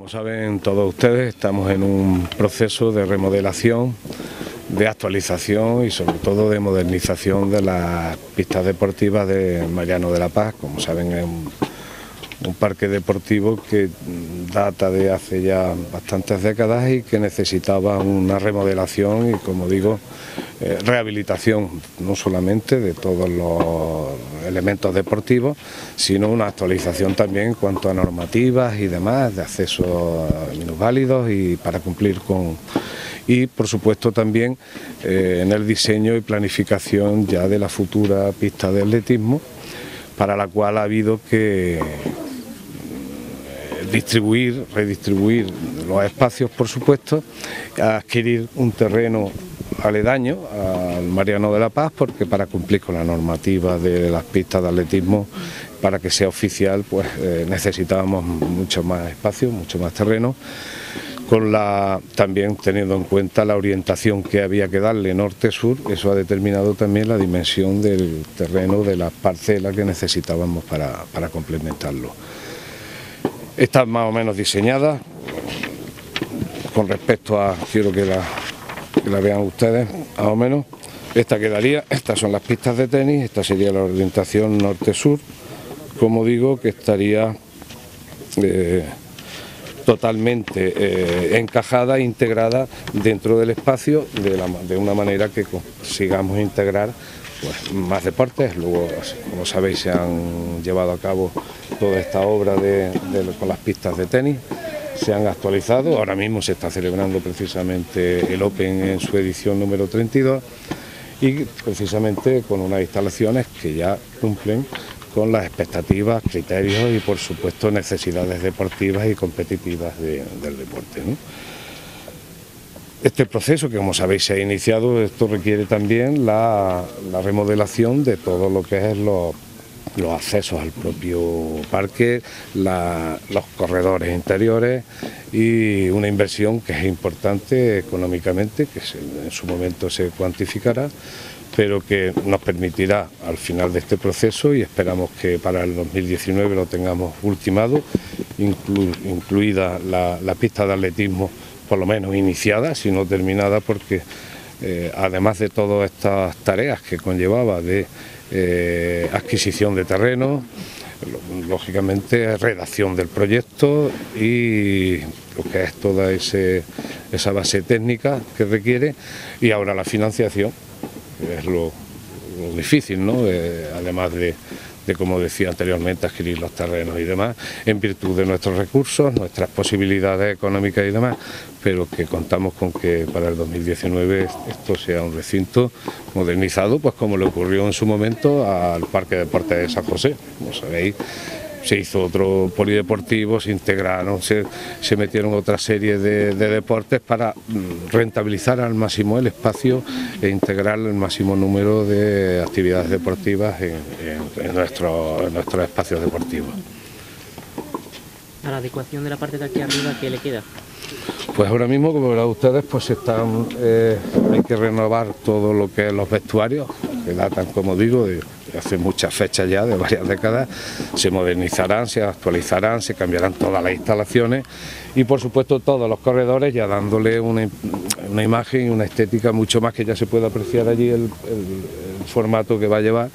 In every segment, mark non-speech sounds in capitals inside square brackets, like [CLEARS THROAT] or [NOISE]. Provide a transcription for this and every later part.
Como saben todos ustedes, estamos en un proceso de remodelación, de actualización y sobre todo de modernización de las pistas deportivas de Mariano de la Paz. Como saben, es un, parque deportivo que data de hace ya bastantes décadas y que necesitaba una remodelación y, como digo, eh, rehabilitación no solamente de todos los elementos deportivos, sino una actualización también en cuanto a normativas y demás, de acceso a minusválidos y para cumplir con... Y por supuesto también eh, en el diseño y planificación ya de la futura pista de atletismo, para la cual ha habido que eh, distribuir, redistribuir los espacios, por supuesto, adquirir un terreno aledaño al Mariano de la Paz porque para cumplir con la normativa de las pistas de atletismo para que sea oficial pues eh, necesitábamos mucho más espacio, mucho más terreno con la también teniendo en cuenta la orientación que había que darle norte-sur, eso ha determinado también la dimensión del terreno de la parcela que necesitábamos para, para complementarlo. Está más o menos diseñada con respecto a, quiero que la vean ustedes, más o menos. Esta quedaría, estas son las pistas de tenis, esta sería la orientación norte-sur, como digo, que estaría eh, totalmente eh, encajada, integrada dentro del espacio, de, una manera que consigamos integrar pues, más deportes. Luego, como sabéis, se han llevado a cabo toda esta obra con las pistas de tenis se han actualizado. Ahora mismo se está celebrando precisamente el Open en su edición número 32 y precisamente con unas instalaciones que ya cumplen con las expectativas, criterios y por supuesto necesidades deportivas y competitivas del deporte. Este proceso que como sabéis se ha iniciado, esto requiere también la, la remodelación de todo lo que es los accesos al propio parque, los corredores interiores y una inversión que es importante económicamente, que en su momento se cuantificará, pero que nos permitirá al final de este proceso y esperamos que para el 2019 lo tengamos ultimado, incluida la, pista de atletismo por lo menos iniciada, si no terminada, porque eh, además de todas estas tareas que conllevaba de eh, adquisición de terreno, lógicamente redacción del proyecto y lo que es toda esa base técnica que requiere y ahora la financiación, que es lo, difícil, ¿no? Eh, además de, de, como decía anteriormente, adquirir los terrenos y demás, en virtud de nuestros recursos, nuestras posibilidades económicas y demás, pero que contamos con que para el 2019 esto sea un recinto modernizado, pues como le ocurrió en su momento al Parque de Deportes de San José, como sabéis se hizo otro polideportivo, se integraron, se, metieron otra serie de, deportes para mm, rentabilizar al máximo el espacio e integrar el máximo número de actividades deportivas en, en nuestros espacios deportivos. A la adecuación de la parte de aquí arriba, ¿qué le queda? Pues ahora mismo, como verán ustedes, pues están, eh, hay que renovar todo lo que es los vestuarios, que datan, como digo, de, hace muchas fechas ya, de varias décadas, se modernizarán, se actualizarán, se cambiarán todas las instalaciones y por supuesto todos los corredores ya dándole una, imagen y una estética mucho más que ya se puede apreciar allí el formato que va a llevar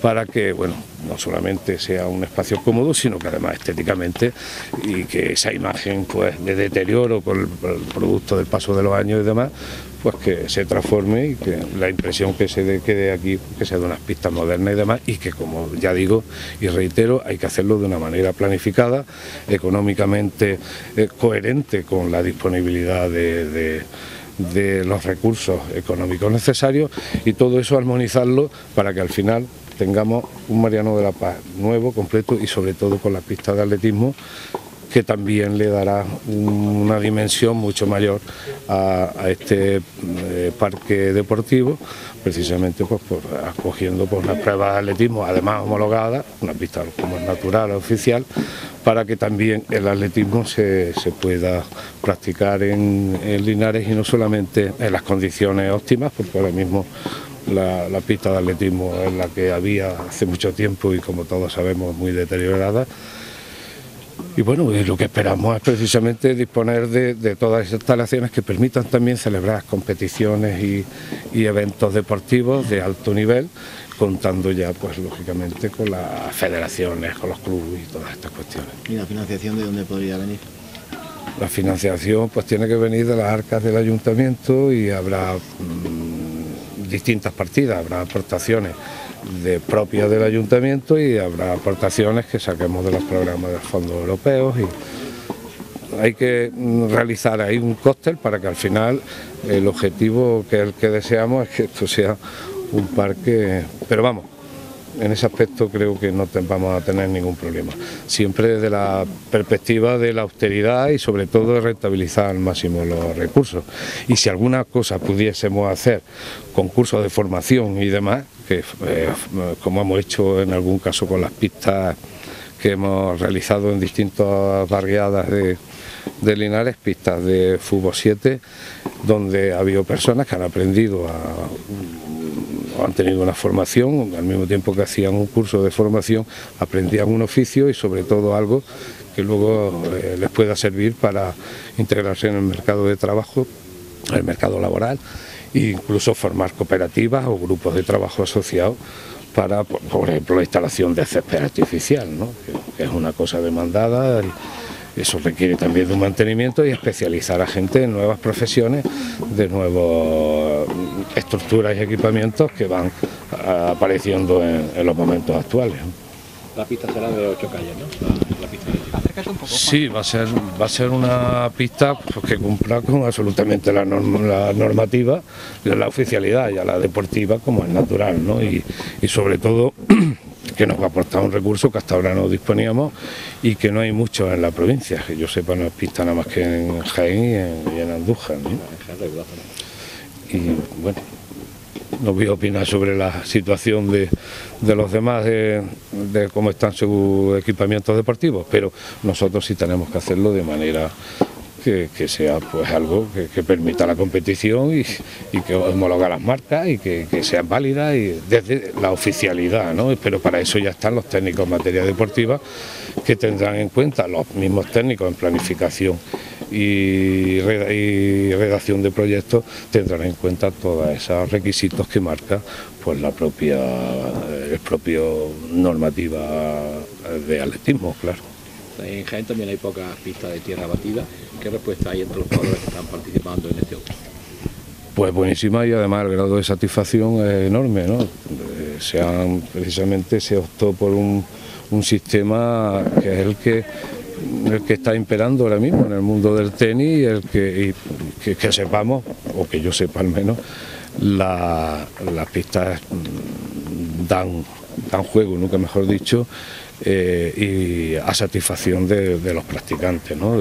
para que, bueno, no solamente sea un espacio cómodo, sino que además estéticamente y que esa imagen pues de deterioro por el, producto del paso de los años y demás, pues que se transforme y que la impresión que se quede aquí, que sea de unas pistas modernas y demás, y que como ya digo y reitero, hay que hacerlo de una manera planificada, económicamente eh, coherente con la disponibilidad de de los recursos económicos necesarios y todo eso armonizarlo para que al final tengamos un Mariano de la Paz nuevo, completo y sobre todo con la pista de atletismo que también le dará una dimensión mucho mayor a, este eh, parque deportivo, precisamente pues, por, acogiendo pues, unas pruebas de atletismo, además homologadas, una pista como es natural, oficial, para que también el atletismo se, pueda practicar en Linares y no solamente en las condiciones óptimas, porque ahora mismo la, pista de atletismo es la que había hace mucho tiempo y como todos sabemos muy deteriorada. Y bueno, lo que esperamos es precisamente disponer de, todas esas instalaciones que permitan también celebrar competiciones y, eventos deportivos de alto nivel, contando ya, pues lógicamente, con las federaciones, con los clubes y todas estas cuestiones. ¿Y la financiación de dónde podría venir? La financiación pues tiene que venir de las arcas del ayuntamiento y habrá mm, distintas partidas, habrá aportaciones de propias del ayuntamiento y habrá aportaciones que saquemos de los programas de fondos europeos y hay que realizar ahí un cóctel para que al final el objetivo que el que deseamos es que esto sea un parque, pero vamos, en ese aspecto creo que no vamos a tener ningún problema. Siempre desde la perspectiva de la austeridad y sobre todo de rentabilizar al máximo los recursos. Y si alguna cosa pudiésemos hacer, concursos de formación y demás, que eh, como hemos hecho en algún caso con las pistas que hemos realizado en distintas barriadas de, de Linares, pistas de fútbol 7, donde ha habido personas que han aprendido a han tenido una formación, al mismo tiempo que hacían un curso de formación, aprendían un oficio y sobre todo algo que luego eh, les pueda servir para integrarse en el mercado de trabajo, el mercado laboral, e incluso formar cooperativas o grupos de trabajo asociados para, por, ejemplo, la instalación de césped artificial, que, es una cosa demandada. Eso requiere también de un mantenimiento y especializar a gente en nuevas profesiones, de nuevas estructuras y equipamientos que van apareciendo en, los momentos actuales. La pista será de ocho calles, ¿no? Sí, va a ser, va a ser una pista pues, que cumpla con absolutamente la, la normativa, la oficialidad, ya la deportiva como es natural, ¿no? y sobre todo [CLEARS THROAT] que nos va a aportar un recurso que hasta ahora no disponíamos y que no hay mucho en la provincia, que yo sepa no es pista nada más que en Jaén y en, Andújar. Y bueno, no voy a opinar sobre la situación de, los demás, de, cómo están sus equipamientos deportivos, pero nosotros sí tenemos que hacerlo de manera que, sea pues algo que, permita la competición y, que homologa las marcas y que, sean válidas y desde la oficialidad, ¿no? Pero para eso ya están los técnicos en materia deportiva que tendrán en cuenta los mismos técnicos en planificación y, redacción de proyectos tendrán en cuenta todos esos requisitos que marca pues la propia el propio normativa de atletismo, claro. En Jaén también hay pocas pistas de tierra batida. ¿Qué respuesta hay entre los jugadores que están participando en este otro? Pues buenísima y además el grado de satisfacción es enorme. ¿no? Eh, se precisamente se optó por un, sistema que es el que el que está imperando ahora mismo en el mundo del tenis y el que, que, sepamos, o que yo sepa al menos, las pistas dan, dan juego, nunca mejor dicho, eh, y a satisfacción de, los practicantes. ¿no?